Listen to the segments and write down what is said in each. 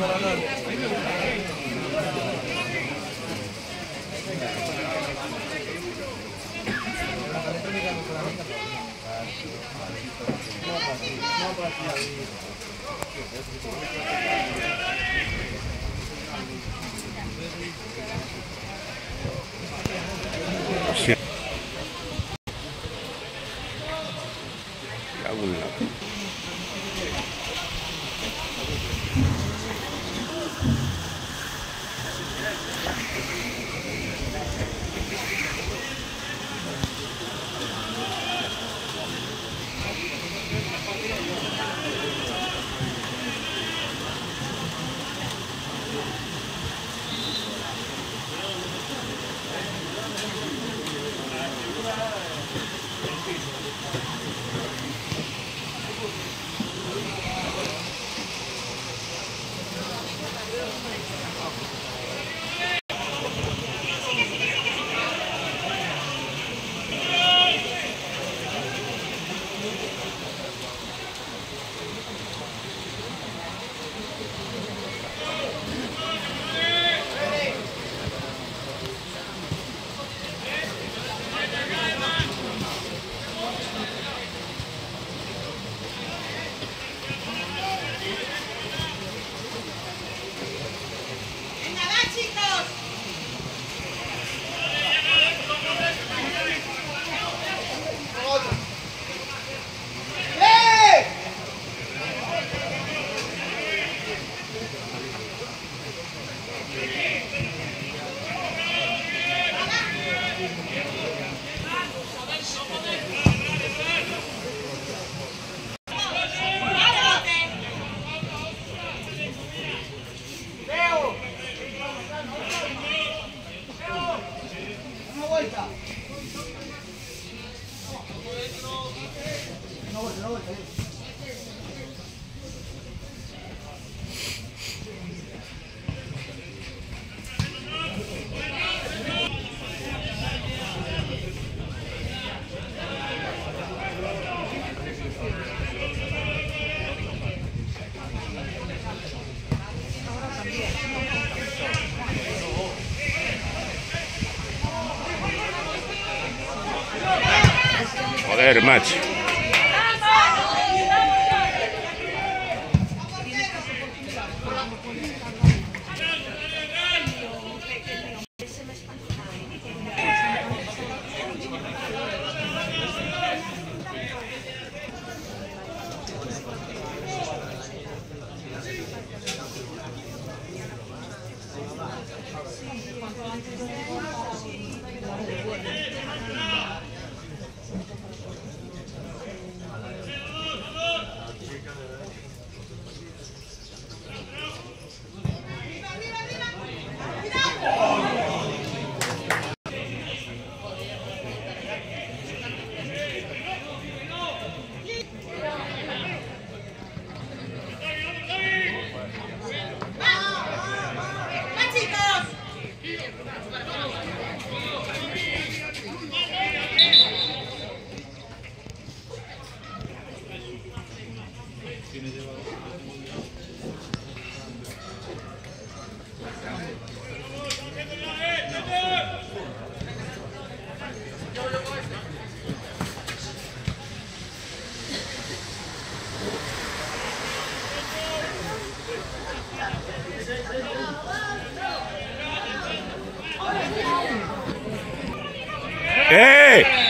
말하는 galera, mate. Hey!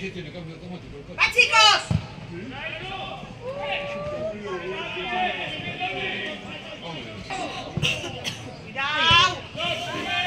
¡Va, chicos! ¡Cuidado!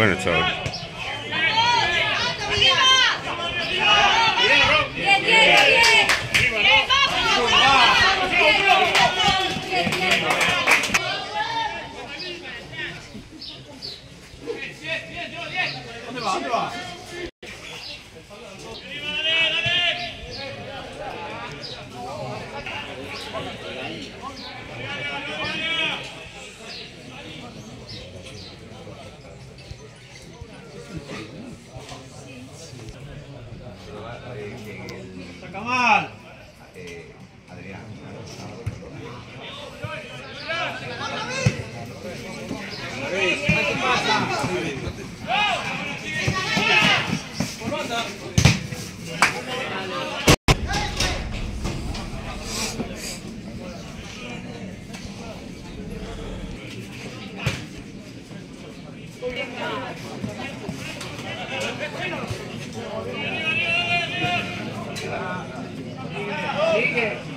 winter toad. Yeah, yeah, yeah. ठीक है